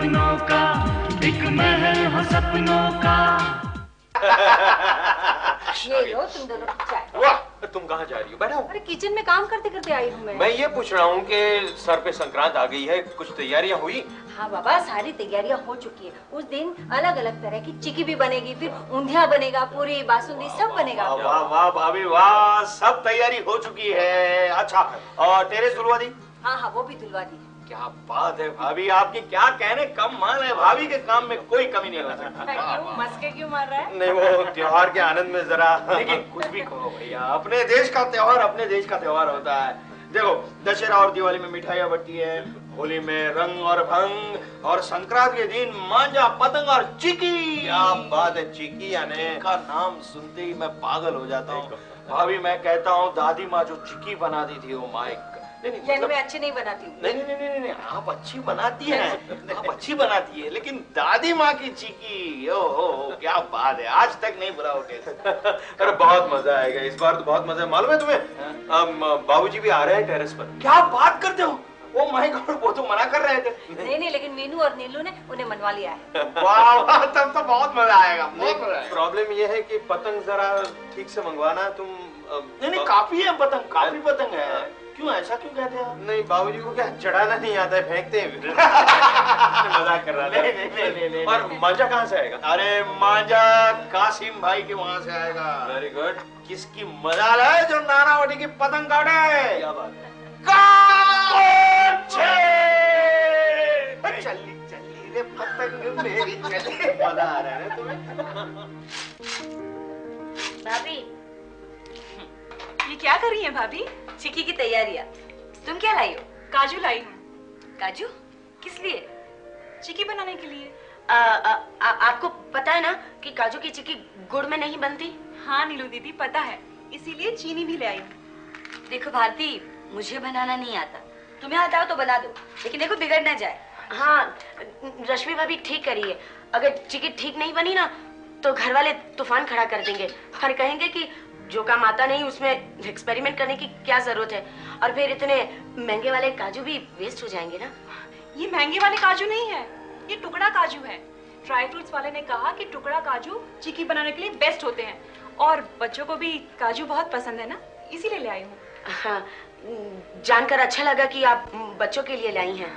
सपनों का एक महल हो सपनों का। ये लो तुम दोनों चाय। वाह तुम कहाँ जा रही हो? बैठो। अरे किचन में काम करते करते आई हूँ मैं। मैं ये पूछ रहा हूँ कि सर पे संक्रांत आ गई है कुछ तैयारियाँ हुई? हाँ बाबा सारी तैयारियाँ हो चुकी है। उस दिन अलग अलग तरह की चिकी भी बनेगी फिर ऊंधिया बनेगा पूरी बासुंदी सब बनेगा। वाह वाह भाभी वाह सब तैयारी हो चुकी है। अच्छा और टेरेस धुलवा दी? हाँ हाँ वो भी धुलवा दी। क्या बात है भाभी? आपकी क्या कहने? कम मान है। भाभी के काम में कोई कमी नहीं हो। सकती मस्के क्यों मार रहा है? नहीं वो त्योहार के आनंद में जरा। लेकिन कुछ भी कहो भैया। अपने देश का त्योहार अपने देश का त्योहार होता है। देखो दशहरा और दिवाली में मिठाइयाँ बटती है। होली में रंग और भंग और संक्रांत के दिन मांझा पतंग और चिकी। क्या बात है चीकी यानी का नाम सुनते ही मैं पागल हो जाता हूँ। भाभी मैं कहता हूँ दादी माँ जो चिक्की बनाती थी वो माइक नहीं नहीं मतलब- मैं अच्छी नहीं बनाती हूँ नहीं नहीं नहीं नहीं नहीं आप अच्छी बनाती हैं। आप अच्छी बनाती है लेकिन दादी माँ की चीकी ओ हो हो क्या बात है आज तक नहीं बुला उठे अरे बहुत मज़ा आएगा इस बार तो बहुत मज़ा है। मालूम है तुम्हें? हम बाबूजी भी आ रहे हैं टेरेस पर। क्या बात करते हो? वो माय गॉड वो तो मना कर रहे थे। नहीं नहीं लेकिन मीनू और नीलू ने उन्हें मनवा लिया है। वाह तब तो बहुत मज़ा आएगा बहुत मज़ा आएगा। प्रॉब्लम ये है कि पतंग जरा ठीक से मंगवाना तुम नहीं नहीं काफ़ी है पतंग काफ़ी पतंग है। क्यों ऐसा क्यों कहते हैं नहीं बाबूजी को क्या चढ़ाना नहीं आता है? फेंकते हैं मज़ाक कर रहा नहीं, नहीं, नहीं, नहीं, था नहीं। और मांझा कहाँ से आएगा? अरे मांझा कासिम भाई के वहाँ से आएगा। वेरी गुड किसकी मजाल है जो नानावटी की पतंग काटे? क्या बात है। चली चली रे पतंग मेरी चली। मज़ा आ रहा है ना तुम्हें? भाभी ये क्या कर रही है भाभी? चिक्की की तैयारियाँ। तुम क्या लाई हो? काजू लाई हूँ। काजू? किस लिए? चिकी बनाने के लिए। आ, आ, आ, आपको पता है ना कि काजू की चिक्की गुड़ में नहीं बनती? हाँ नीलू दीदी पता है। इसीलिए चीनी भी ले आई हूँ। देखो भारती मुझे बनाना नहीं आता। तुम्हें आता हो तो बना दो लेकिन देखो बिगड़ ना जाए। हाँ रश्मि भाभी ठीक करी है। अगर चिक्की ठीक नहीं बनी ना तो घर वाले तूफ़ान खड़ा कर देंगे। और कहेंगे कि जो काम आता नहीं उसमें एक्सपेरिमेंट करने की क्या ज़रूरत है? और फिर इतने महँगे वाले काजू भी वेस्ट हो जाएँगे ना? ये महँगे वाले काजू नहीं है ये टुकड़ा काजू है। ड्राई फ्रूट्स वाले ने कहा कि टुकड़ा काजू चिकी बनाने के लिए बेस्ट होते हैं। और बच्चों को भी काजू बहुत पसंद है ना? इसीलिए ले आई हूँ। हाँ जानकर अच्छा लगा कि आप बच्चों के लिए लाई हैं।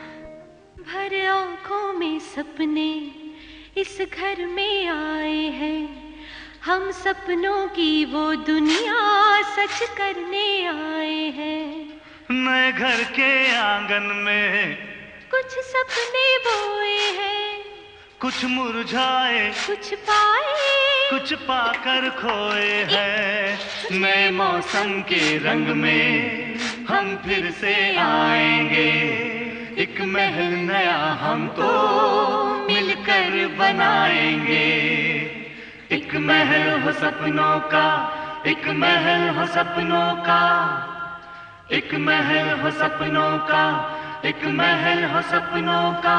भर आँखों में सपने इस घर में आए हैं। हम सपनों की वो दुनिया सच करने आए हैं। मैं घर के आँगन में कुछ सपने बोए हैं। कुछ मुरझाए कुछ पाए। कुछ पाकर खोए हैं। नए मौसम के रंग में हम फिर से आएँगे। एक महल नया हम तो मिलकर बनाएँगे। एक महल हो सपनों का एक महल हो सपनों का। एक महल हो सपनों का एक महल हो सपनों का।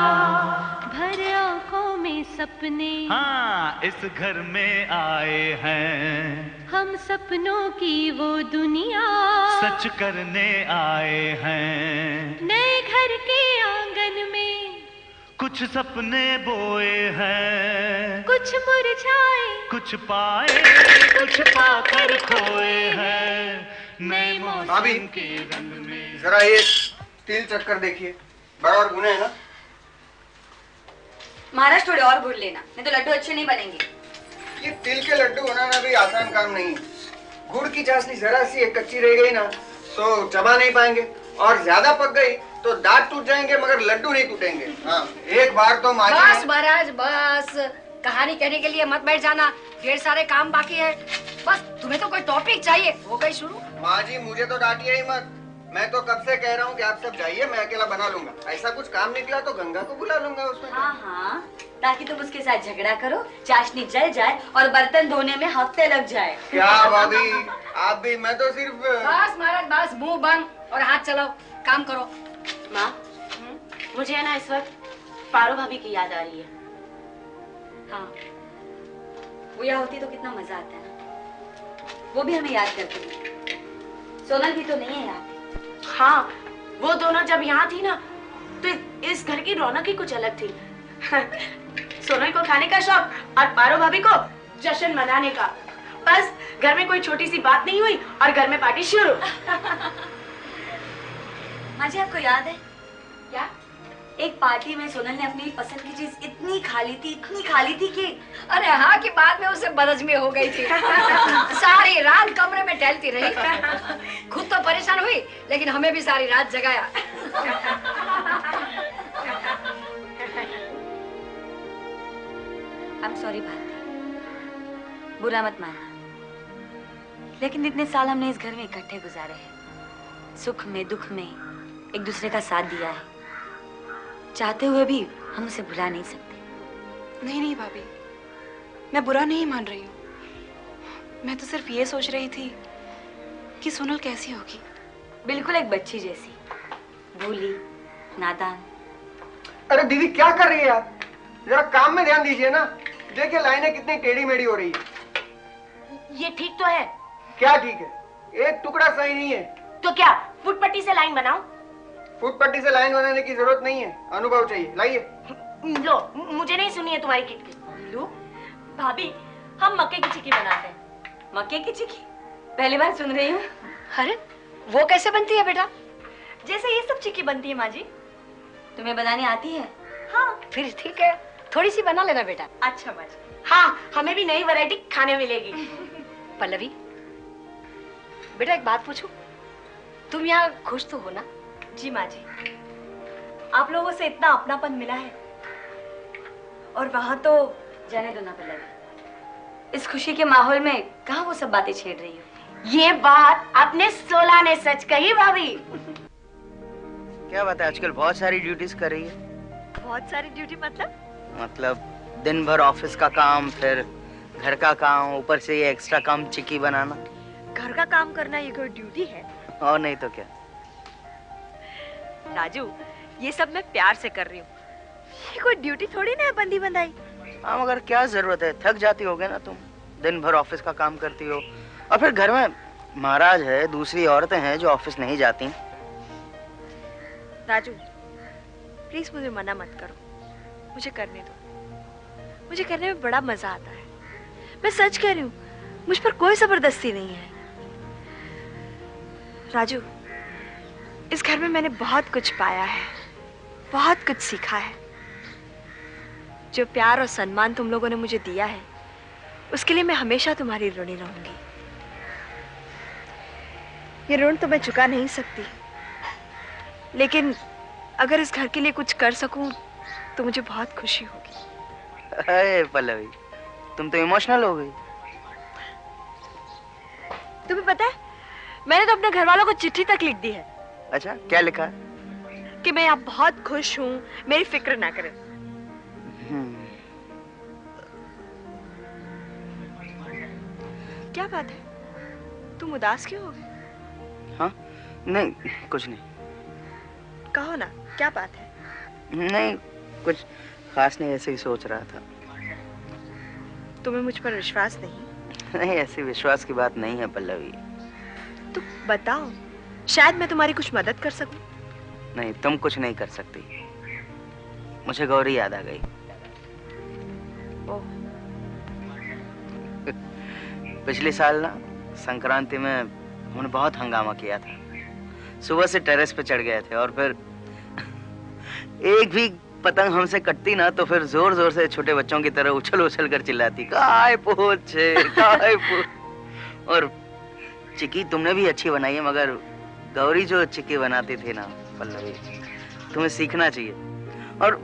भर आँखों में सपने। हाँ इस घर में आए हैं। हम सपनों की वो दुनिया। सच करने आए हैं। नए घर के आँगन में। कुछ सपने बोए हैं। कुछ मुरझाए। कुछ पाए। कुछ पाकर खोए हैं। नए भाभी। मौसम के रंग में। जरा ये तिल चक्कर देखिए। बड़ा और गुने है ना। महाराज थोड़े और भूल लेना नहीं तो लड्डू अच्छे नहीं बनेंगे। ये तिल के लड्डू बनाना भी आसान काम नहीं है। गुड़ की चाशनी जरा सी एक कच्ची रह गई ना तो चबा नहीं पाएँगे। और ज़्यादा पक गई तो दांत टूट जाएँगे मगर लड्डू नहीं टूटेंगे। हाँ। एक बार तो माँ बस महाराज बस। कहानी कहने के लिए मत बैठ जाना। ढेर सारे काम बाकी है। बस तुम्हें तो कोई टॉपिक चाहिए। हो गई शुरू। माँ जी मुझे तो डांटिए ही मत। मैं तो कब से कह रहा हूँ कि आप सब जाइए मैं अकेला बना लूँगा। ऐसा कुछ काम निकला तो गंगा को बुला लूँगा उसमें हाँ हाँ। ताकि तुम उसके साथ झगड़ा करो चाशनी जल जाए और बर्तन धोने में हफ़्ते लग जाए। क्या भाभी? आप भी मैं तो सिर्फ़ बस महाराज बस मुँह बंद और हाथ चलाओ। काम करो। माँ मुझे है ना इस वक्त पारो भाभी की याद आ रही है। हाँ वो यहाँ होती तो कितना मज़ा आता है। ना वो भी हमें याद करती है। सोनल भी तो नहीं है यहाँ हाँ वो दोनों जब यहाँ थी ना तो इस घर की रौनक ही कुछ अलग थी। सोनल को खाने का शौक और पारो भाभी को जश्न मनाने का। बस घर में कोई छोटी सी बात नहीं हुई और घर में पार्टी शुरू। माँ जी आपको याद है? क्या? एक पार्टी में सोनल ने अपनी पसंद की चीज़ इतनी खा ली थी इतनी खा ली थी कि अरे हाँ की बाद में उसे बदहजमी हो गई थी। सारी रात कमरे में टहलती रही। खुद तो परेशान हुई लेकिन हमें भी सारी रात जगाया। एम सॉरी भारती बुरा मत मानना लेकिन इतने साल हमने इस घर में इकट्ठे गुजारे हैं। सुख में दुख में एक दूसरे का साथ दिया है। चाहते हुए भी हम उसे भुला नहीं सकते। नहीं नहीं भाभी। मैं बुरा नहीं मान रही हूँ। मैं तो सिर्फ़ ये सोच रही थी कि सोनल कैसी होगी। बिल्कुल एक बच्ची जैसी। भूली नादान। अरे दीदी क्या कर रही है आप? जरा काम में ध्यान दीजिए ना। देखिए लाइनें कितनी टेढ़ी मेढ़ी हो रही है। ये ठीक तो है। क्या ठीक है? एक टुकड़ा सही नहीं है। तो क्या फुटपट्टी से लाइन बनाओ फुट पट्टी से लाइन बनाने की ज़रूरत नहीं है। अनुभव चाहिए। लाइए। लो मुझे नहीं सुनी है तुम्हारी किटकिट लो भाभी हम मक्के की चिक्की बनाते हैं। मक्के की चिक्की? पहली बार सुन रही हूँ। अरे वो कैसे बनती है बेटा? जैसे ये सब चिक्की बनती है माँ जी तुम्हें बनानी आती है? हाँ। फिर ठीक है थोड़ी सी बना लेना बेटा। अच्छा माँ जी हाँ हमें भी नई वैरायटी खाने मिलेगी। पल्लवी बेटा एक बात पूछू? तुम यहाँ खुश तो हो ना? जी माँ जी। आप लोगों से इतना अपनापन मिला है। और वहाँ तो जाने दो ना पल्लवी। इस खुशी के माहौल में कहा वो सब बातें छेड़ रही हो? ये बात आपने सोला ने सच कही भाभी। क्या बात है? आजकल बहुत सारी ड्यूटीज़ कर रही है। बहुत सारी ड्यूटी मतलब? मतलब दिन भर ऑफ़िस का काम फिर घर का काम ऊपर से ये एक्स्ट्रा काम चिक्की बनाना। घर का काम करना ये कोई ड्यूटी है? और नहीं तो क्या? राजू ये सब मैं प्यार से कर रही हूँ। ये कोई ड्यूटी थोड़ी ना है बंदी बंदाई? हाँ मगर क्या ज़रूरत है? थक जाती होगे ना तुम। दिन भर ऑफ़िस का काम करती हो। और फिर घर में महाराज है दूसरी औरतें हैं जो ऑफ़िस नहीं जाती। राजू प्लीज़ मुझे मना मत करो। मुझे करने दो। मुझे करने में बड़ा मज़ा आता है। मैं सच कह रही हूँ मुझ पर कोई ज़बरदस्ती नहीं है। राजू इस घर में मैंने बहुत कुछ पाया है। बहुत कुछ सीखा है। जो प्यार और सम्मान तुम लोगों ने मुझे दिया है उसके लिए मैं हमेशा तुम्हारी ऋणी रहूँगी। ये ऋण तो मैं चुका नहीं सकती। लेकिन अगर इस घर के लिए कुछ कर सकूँ तो मुझे बहुत खुशी होगी। अरे पल्लवी तुम तो इमोशनल हो गई। तुम्हें पता है मैंने तो अपने घर वालों को चिट्ठी तक लिख दी है। अच्छा क्या लिखा? कि मैं यहाँ बहुत खुश हूँ मेरी फ़िक्र ना करें। हम्म, क्या बात है? तुम उदास क्यों हो? गए हाँ नहीं कुछ नहीं। कहो ना क्या बात है? नहीं कुछ खास नहीं ऐसे ही सोच रहा था। तुम्हें मुझ पर विश्वास नहीं? नहीं ऐसी विश्वास की बात नहीं है पल्लवी। तो बताओ शायद मैं तुम्हारी कुछ मदद कर सकूँ? नहीं तुम कुछ नहीं कर सकती। मुझे गौरी याद आ गई। ओह। पिछले साल ना संक्रांति में हमने बहुत हंगामा किया था। सुबह से टेरेस पे चढ़ गए थे और फिर एक भी पतंग हमसे कटती ना तो फिर ज़ोर ज़ोर से छोटे बच्चों की तरह उछल उछल कर चिल्लाती काय पोछे काय पोछ। और चिक्की तुमने भी अच्छी बनाई है मगर गौरी जो चिक्की बनाती थी ना पल्लवी तुम्हें सीखना चाहिए। और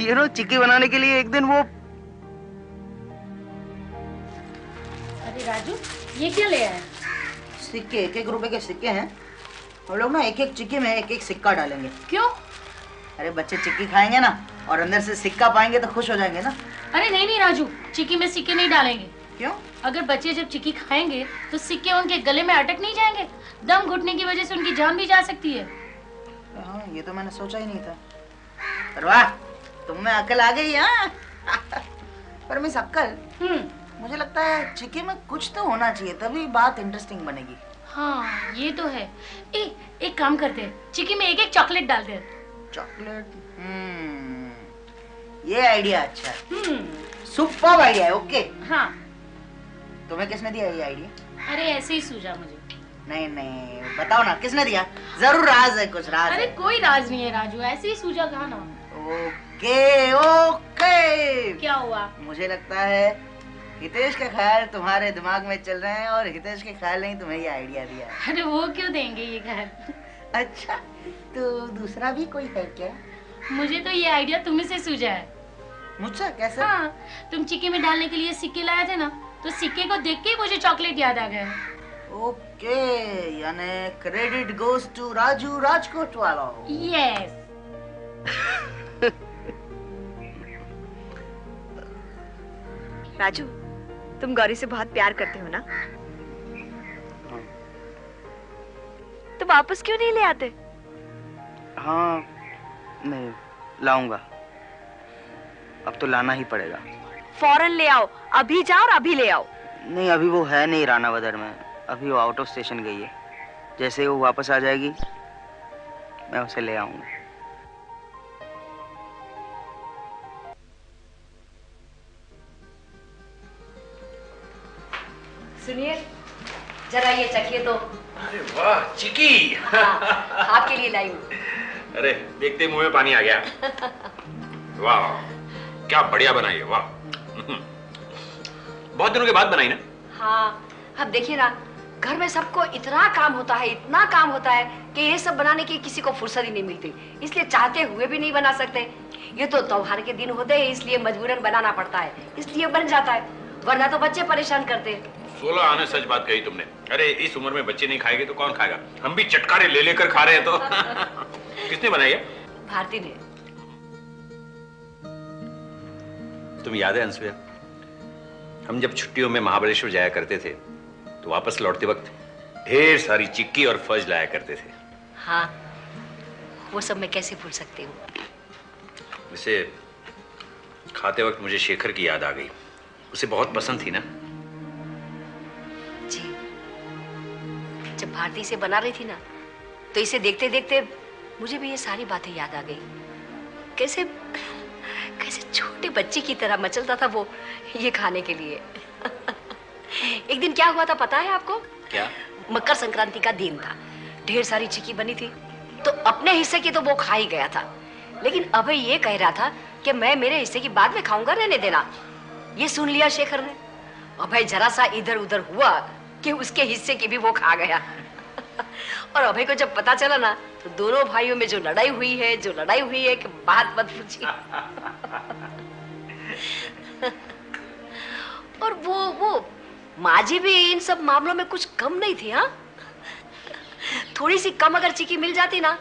यू नो चिक्की बनाने के लिए एक दिन वो अरे राजू ये क्या ले आया? सिक्के एक एक रुपए के सिक्के हैं। हम लोग ना एक एक चिक्की में एक एक सिक्का डालेंगे। क्यों? अरे बच्चे चिक्की खाएँगे ना और अंदर से सिक्का पाएँगे तो खुश हो जाएँगे ना। अरे नहीं नहीं राजू चिक्की में सिक्के नहीं डालेंगे। क्यों? अगर बच्चे जब चिक्की खाएँगे तो सिक्के उनके गले में अटक नहीं जाएँगे? दम घुटने की वजह से उनकी जान भी जा सकती है। हाँ ये तो मैंने सोचा ही नहीं था। पर वाह तुम में अकल आ गई हाँ? पर मिस अक्कल हम्म। मुझे लगता है चिक्की में कुछ तो होना चाहिए तभी बात इंटरेस्टिंग बनेगी। हाँ ये तो है। ए, एक काम करते हैं चिक्की में एक एक चॉकलेट डालते हैं चॉकलेट हम्म ये आइडिया अच्छा है। हम्म। सुपर आइडिया है ओके हाँ। तुम्हें किसने दिया ये आइडिया अरे ऐसे ही सूझा मुझे। नहीं नहीं बताओ ना किसने दिया? ज़रूर राज है कुछ राज अरे कोई राज नहीं है राजू ऐसे ही सूझा कहा ना। Okay okay. क्या हुआ? मुझे लगता है हितेश के ख्याल तुम्हारे दिमाग में चल रहे हैं और हितेश के ख्याल ने तुम्हें ये आइडिया दिया अरे वो क्यों देंगे ये ख्याल अच्छा तो दूसरा भी कोई है क्या? मुझे तो ये आइडिया तुम्हें से सूझा है। मुझसे? कैसे? हाँ तुम चिक्की में डालने के लिए सिक्के लाए थे ना तो सिक्के को देख के मुझे चॉकलेट याद आ गया। ओके यानी credit goes to Raju Rajkot वाला। यस राजू तुम गौरी से बहुत प्यार करते हो ना? तो वापस क्यों नहीं ले आते? हाँ नहीं लाऊँगा। अब तो लाना ही पड़ेगा। फ़ौरन ले आओ अभी जाओ और अभी ले आओ। नहीं अभी वो है नहीं राना बदर में। अभी वो आउट ऑफ़ स्टेशन गई है। जैसे वो वापस आ जाएगी मैं उसे ले आऊँगा। सुनिए जरा ये चखिए तो। अरे वाह चिकी! हाँ, आपके लिए लाई हूँ। अरे देखते ही मुँह में पानी आ गया। वाह क्या बढ़िया बनाई है वाह। बहुत दिनों के बाद बनाई ना? हाँ अब देखिए ना घर में सबको इतना काम होता है इतना काम होता है कि ये सब बनाने की किसी को फुर्सत ही नहीं मिलती। इसलिए चाहते हुए भी नहीं बना सकते। ये तो त्योहार के दिन होते हैं इसलिए मजबूरन बनाना पड़ता है इसलिए बन जाता है वरना तो बच्चे परेशान करते हैं। सोलह आने सच बात कही तुमने। अरे इस उम्र में बच्चे नहीं खाएँगे तो कौन खाएगा? हम भी चटकारे ले लेकर खा रहे हैं तो। किसने बनाई है भारती ने। तुम याद है अंशुया हम जब छुट्टियों में महाबलेश्वर जाया करते थे तो वापस लौटते वक्त ढेर सारी चिक्की और फज लाया करते थे। हाँ वो सब मैं कैसे भूल सकती हूँ? वैसे खाते वक्त मुझे शेखर की याद आ गई। उसे बहुत पसंद थी ना? जी। जब भारती से बना रही थी ना तो इसे देखते देखते मुझे भी ये सारी बातें याद आ गई। कैसे बच्चे की तरह मचलता था वो ये खाने के लिए। एक दिन क्या हुआ था पता है आपको? क्या? मकर संक्रांति का दिन था। ढेर सारी चिक्की बनी थी। तो अपने हिस्से की तो वो खा ही गया था। लेकिन अभय ये कह रहा था कि मैं मेरे हिस्से की बाद में खाऊँगा रहने देना। ये सुन लिया शेखर ने। अभय जरा सा इधर उधर हुआ कि उसके हिस्से की भी वो खा गया। और अभय को जब पता चला ना तो दोनों भाइयों में जो लड़ाई हुई है जो लड़ाई हुई है कि बात मत पूछिए। और वो वो माजी भी इन सब मामलों में कुछ कम नहीं थी हाँ? थोड़ी सी कम अगर चिकी मिल जाती ना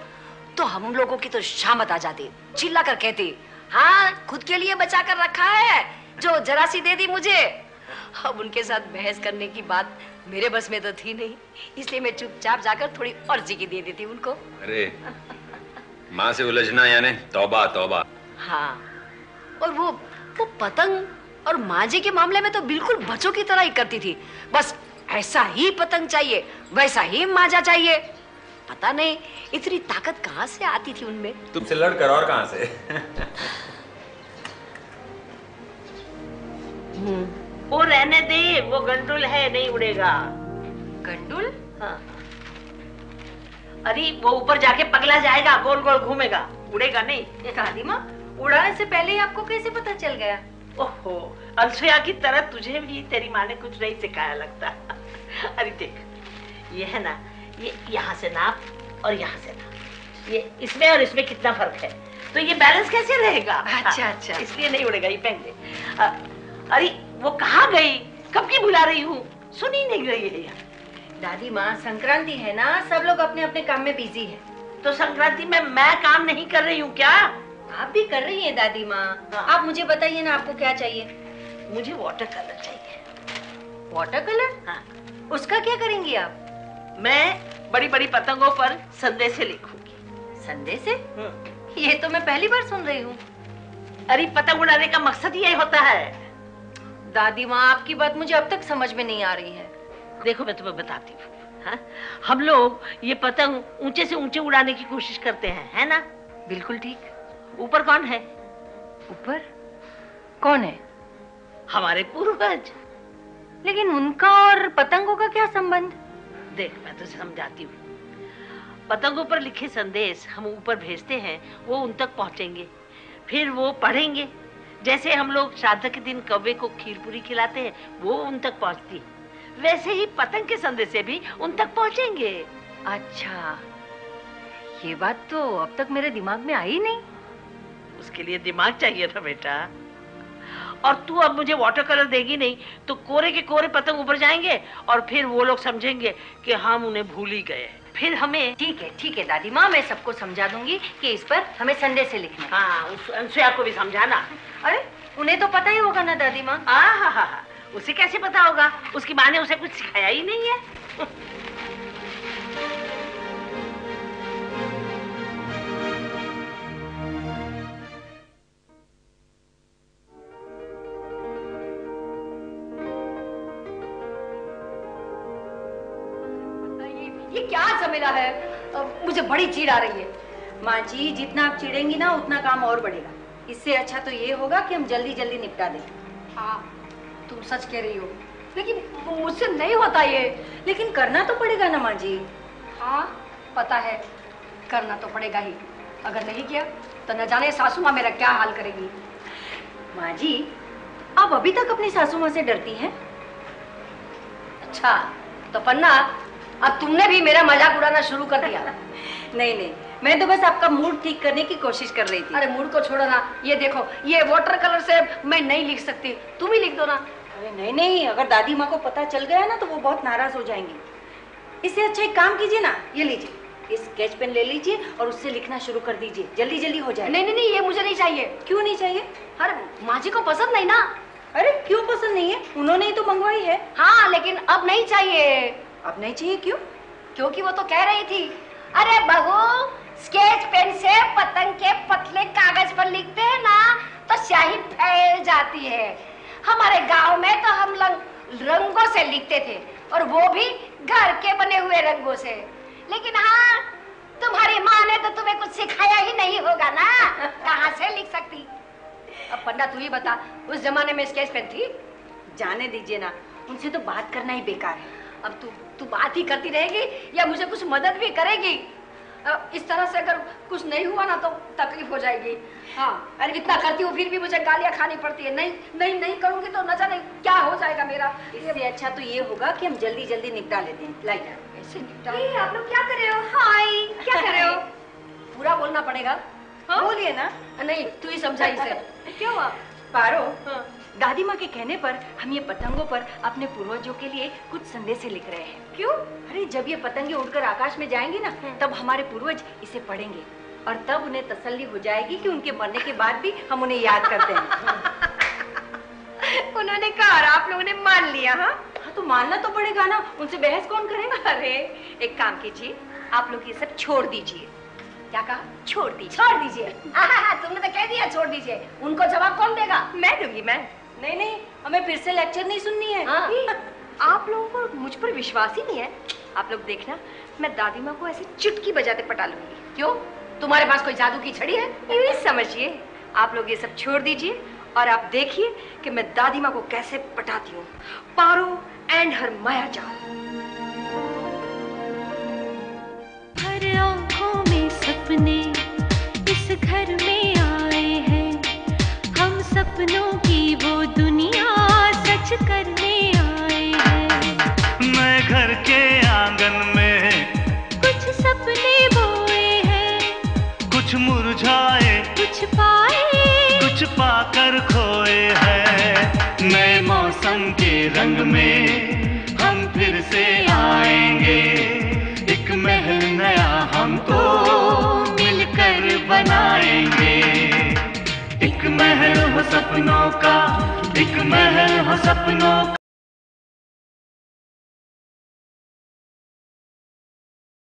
तो हम लोगों की तो शामत आ जाती चिल्ला कर कहती हाँ खुद के लिए बचा कर रखा है जो जरा सी दे दी मुझे। अब उनके साथ बहस करने की बात मेरे बस में तो थी नहीं इसलिए मैं चुपचाप जाकर थोड़ी और चिकी दे देती उनको। अरे माँ से उलझना यानी तौबा तौबा। हाँ। और वो वो पतंग और माजे के मामले में तो बिल्कुल बच्चों की तरह ही करती थी। बस ऐसा ही पतंग चाहिए वैसा ही माजा चाहिए। पता नहीं इतनी ताकत कहाँ से आती थी उनमें? तुमसे लड़कर और कहाँ से? वो रहने दे वो गंडुल है नहीं उड़ेगा। गंडुल? हाँ। अरे वो ऊपर जाके पगला जाएगा गोल गोल घूमेगा। उड़ेगा नहीं। दादी माँ उड़ाने से पहले ही आपको कैसे पता चल गया? ओहो अनसुया की तरह तुझे भी तेरी माँ ने कुछ नहीं सिखाया लगता। अरे देख ये है ना ये यहाँ से नाप और यहाँ से नाप। ये इसमें और इसमें कितना फ़र्क है? तो ये बैलेंस कैसे रहेगा? अच्छा, हाँ, अच्छा। इसलिए नहीं उड़ेगा ये पहले अरे वो कहाँ गई? कब की बुला रही हूँ? सुन ही नहीं रही है यार। दादी माँ संक्रांति है ना सब लोग अपने अपने काम में बिज़ी है। तो संक्रांति में मैं काम नहीं कर रही हूँ क्या? आप भी कर रही हैं दादी माँ। हाँ। आप मुझे बताइए ना आपको क्या चाहिए? मुझे वाटर कलर चाहिए। वाटर कलर हाँ। उसका क्या करेंगी आप? मैं बड़ी बड़ी पतंगों पर संदेशे लिखूँगी। संदेश? से ये तो मैं पहली बार सुन रही हूँ। अरे पतंग उड़ाने का मकसद यही होता है। दादी माँ आपकी बात मुझे अब तक समझ में नहीं आ रही है। देखो मैं तुम्हें बताती हूँ। हाँ? हम लोग ये पतंग ऊँचे से ऊँचे उड़ाने की कोशिश करते हैं है ना? बिल्कुल ठीक। ऊपर कौन है? ऊपर? कौन है? हमारे पूर्वज। लेकिन उनका और पतंगों का क्या संबंध? देख मैं तुझे समझाती हूँ। पतंगों पर लिखे संदेश हम ऊपर भेजते हैं वो उन तक पहुँचेंगे। फिर वो पढ़ेंगे। जैसे हम लोग श्राद्ध के दिन कौवे को खीर पूरी खिलाते हैं वो उन तक पहुँचती है। वैसे ही पतंग के संदेश भी उन तक पहुँचेंगे। अच्छा ये बात तो अब तक मेरे दिमाग में आई नहीं। उसके लिए दिमाग चाहिए था बेटा। और तू अब मुझे वाटर कलर देगी नहीं तो कोरे के कोरे पतंग ऊपर जाएँगे और फिर वो लोग समझेंगे कि हम उन्हें भूल ही गए फिर हमें ठीक है ठीक है दादी माँ मैं सबको समझा दूँगी कि इस पर हमें संडे से लिखना है। हाँ उस अनसुया को भी समझाना। अरे उन्हें तो पता ही होगा ना दादी माँ। हाँ हाँ हाँ उसे कैसे पता होगा? उसकी माँ ने उसे कुछ सिखाया ही नहीं है। क्या झमेला है? मुझे बड़ी चीड़ आ रही है। माँ जी जितना आप चिड़ेंगी ना उतना काम और बढ़ेगा। इससे अच्छा तो ये होगा कि हम जल्दी जल्दी निपटा दें। हाँ। तुम सच कह रही हो। लेकिन मुझसे नहीं होता ये। लेकिन करना तो पड़ेगा ना माँ जी। हाँ पता है। करना तो पड़ेगा ही। अगर नहीं किया तो न जाने सासू माँ मेरा क्या हाल करेगी। माँ जी आप अभी तक अपनी सासू माँ से डरती हैं? अच्छा तो पन्ना अब तुमने भी मेरा मज़ाक उड़ाना शुरू कर दिया। नहीं नहीं मैं तो बस आपका मूड ठीक करने की कोशिश कर रही थी। अरे मूड को छोड़ो ना। ये देखो ये वाटर कलर से मैं नहीं लिख सकती। तुम ही लिख दो ना। अरे नहीं नहीं अगर दादी माँ को पता चल गया ना तो वो बहुत नाराज़ हो जाएँगी। इससे अच्छा एक काम कीजिए ना ये लीजिए। इस स्केच पेन ले लीजिए और उससे लिखना शुरू कर दीजिए। जल्दी जल्दी हो जाए। नहीं नहीं नहीं ये मुझे नहीं चाहिए। क्यों नहीं चाहिए? अरे माँ जी को पसंद नहीं ना। अरे क्यों पसंद नहीं है? उन्होंने ही तो मंगवाई है। हाँ लेकिन अब नहीं चाहिए। अब नहीं चाहिए क्यों? क्योंकि वो तो कह रही थी, अरे बहू स्केच पेन से पतंग के पतले कागज़ पर लिखते हैं ना तो स्याही फैल जाती है। हमारे गाँव में तो हम रंगों से लिखते थे, और वो भी घर के बने हुए रंगों से। लेकिन हाँ तुम्हारी माँ ने तो तुम्हें कुछ सिखाया ही नहीं होगा ना, कहाँ से लिख सकती? अब पन्ना तू ही बता, उस जमाने में स्केच पेन थी? जाने दीजिए ना, उनसे तो बात करना ही बेकार है। अब तू तू बात ही करती रहेगी या मुझे कुछ मदद भी करेगी? इस तरह से अगर कुछ नहीं हुआ ना तो तकलीफ़ हो जाएगी। हाँ अरे इतना करती हूँ फिर भी मुझे गालियाँ खानी पड़ती है। नहीं नहीं नहीं करूँगी तो न जाने क्या हो जाएगा मेरा। इससे अच्छा तो ये होगा कि हम जल्दी जल्दी निपटा लेते हैं। ऐसे निपटा आप लोग क्या कर रहे हो? हाय क्या कर रहे हो? पूरा बोलना पड़ेगा। बोलिए ना। नहीं तू ही समझाई इसे। क्यों पारो दादी माँ के कहने पर हम ये पतंगों पर अपने पूर्वजों के लिए कुछ संदेश लिख रहे हैं। क्यों? अरे जब ये पतंगे उड़कर आकाश में जाएँगी ना तब हमारे पूर्वज इसे पढ़ेंगे और तब उन्हें तसल्ली हो जाएगी कि उनके मरने के बाद भी हम उन्हें याद करते हैं। उन्होंने कहा और आप लोगों ने मान लिया हाँ? हाँ तो मानना तो पड़ेगा ना उनसे बहस कौन करेगा अरे एक काम कीजिए आप लोग ये सब छोड़ दीजिए। क्या कहा? छोड़ दीजिए। छोड़ दीजिए। तुमने तो कह दिया छोड़ दीजिए उनको जवाब कौन देगा? मैं दूँगी मैं। नहीं नहीं हमें फिर से लेक्चर नहीं सुननी है। हाँ। आप लोगों को मुझ पर विश्वास ही नहीं है। आप लोग देखना मैं दादी माँ को ऐसे चुटकी बजाते पटा लूँगी। क्यों? तुम्हारे पास कोई जादू की छड़ी है? यूँ समझिए आप लोग ये सब छोड़ दीजिए और आप देखिए कि मैं दादी माँ को कैसे पटाती हूँ। पारो एंड हर माया जाल हर आँखों में सपने इस घर में आए हैं। हम सपनों रंग में हम फिर से आएँगे। एक महल नया हम तो मिलकर बनाएँगे। एक महल हो सपनों का, एक महल हो सपनों